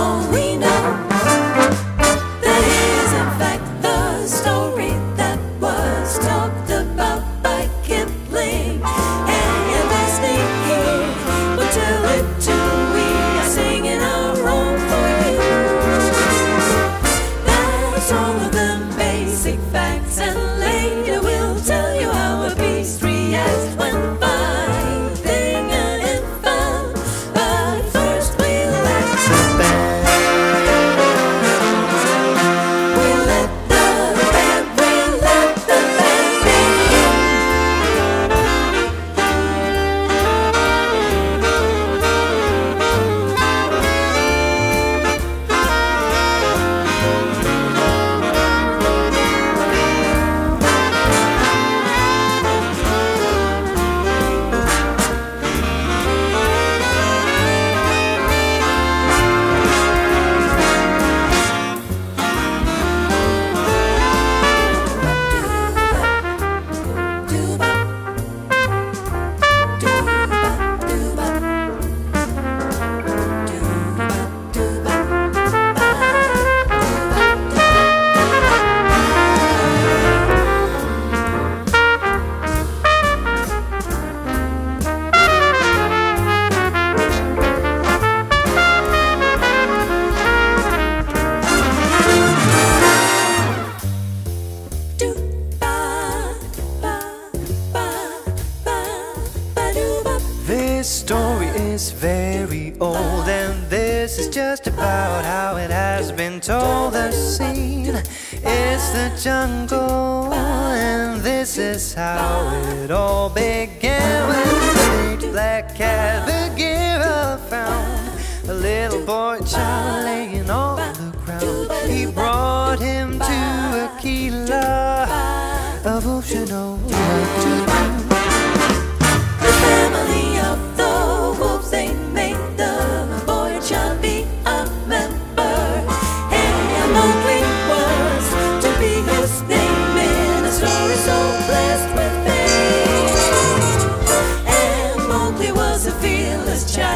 we story is very old, and this is just about how it has been told. The scene is the jungle, and this is how it all began. When the black cat found a little boy child laying on the ground. He brought him to a Akela of Ocean Música